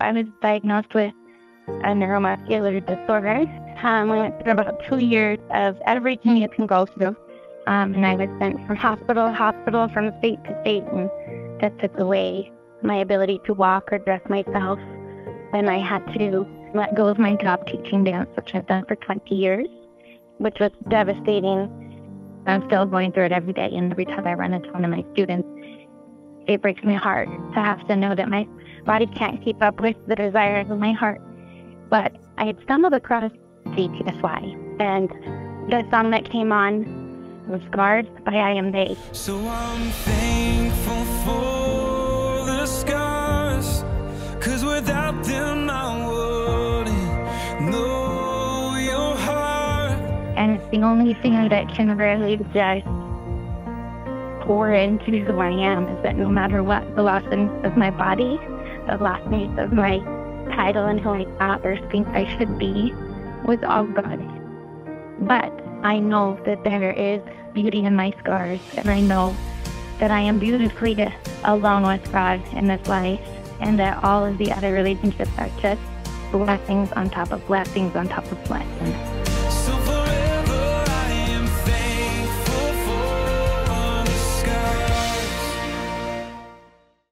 I was diagnosed with a neuromuscular disorder. Um, I went through about two years of everything you can go through. Um, and I was sent from hospital to hospital, from state to state, and that took away my ability to walk or dress myself. And I had to let go of my job teaching dance, which I've done for 20 years, which was devastating. I'm still going through it every day, and every time I run into one of my students, it breaks my heart to have to know that my body can't keep up with the desires of my heart. But I had stumbled across KTSY, and the song that came on was Scars by I Am They. So I'm thankful for the scars, cause without them I wouldn't know your heart. And it's the only thing that can really just pour into who I am is that no matter what, the loss of my body, the loss of my title and who I thought or think I should be was all gone. But I know that there is beauty in my scars, and I know that I am beautifully alone with God in this life, and that all of the other relationships are just blessings on top of blessings on top of blessings.